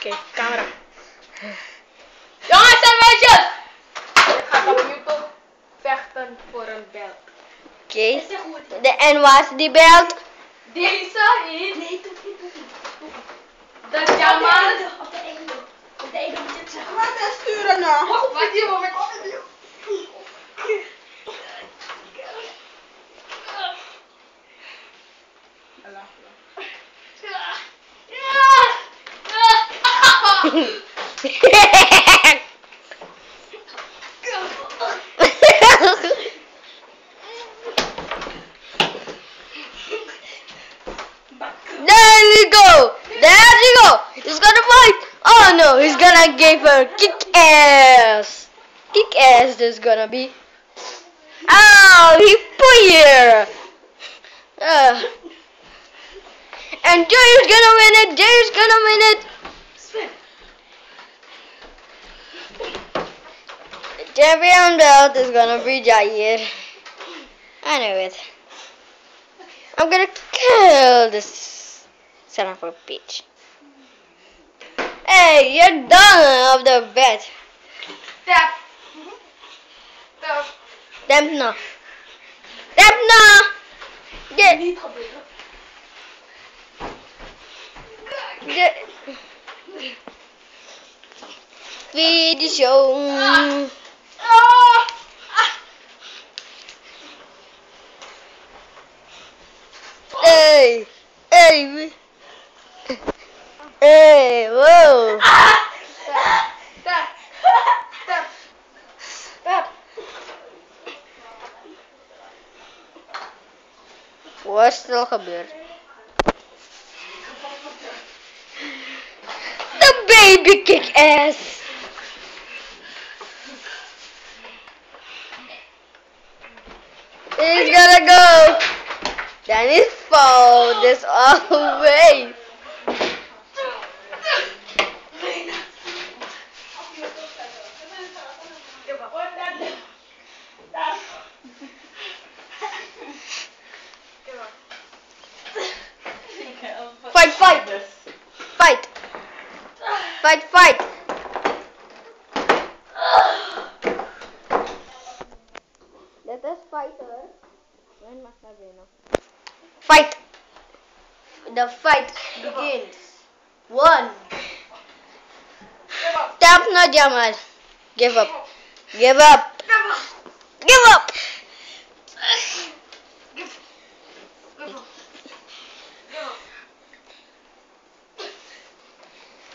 Oké, camera. Jongens en meisjes! Ik ga op YouTube vechten voor een belt. Oké. Is dat goed? De, en waar is die beeld? Deze is Nee, doe niet, doe niet. de Jamal. einde, op de einde. Op de einde moet je het zeggen. Sturen nou. Wat die moment? There you go. There you go. He's gonna fight. Oh no, he's gonna give her kick ass. Kick ass is gonna be. Oh, he put here. Uh. And Jerry's gonna win it. Jerry's gonna win it. Champion belt is gonna be Jair. I know it. I'm gonna kill this son of a bitch. Hey, you're done of the bet. Tap. Tap. Damn no. No. Get, get. Feed the show. Hey, hey, we- hey, whoa. Tap. Tap. Tap. Wat is er al gebeurd? The baby kick ass. He's gonna go. Fall this all way. Fight, fight, fight, fight, fight. Let us fight her. When must I win? Fight. The fight begins. One. Tap na Jamaal. Give up. Give up. Give up.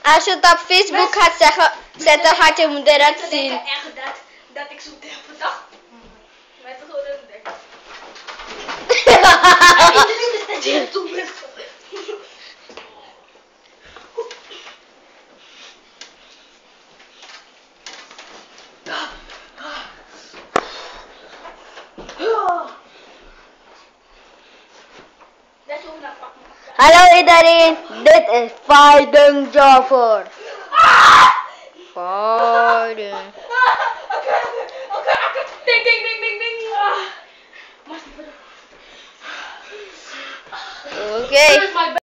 Als je op Facebook gaat zeggen, zetten, gaat je moeder het zien. denken echt dat, dat ik zo heb bedacht. Mm. Met de goede dek. Iedereen is dat je toe bent. Dat is ook naar pak. Hallo iedereen, dit is Fighting Jaffer. Fighting. okay.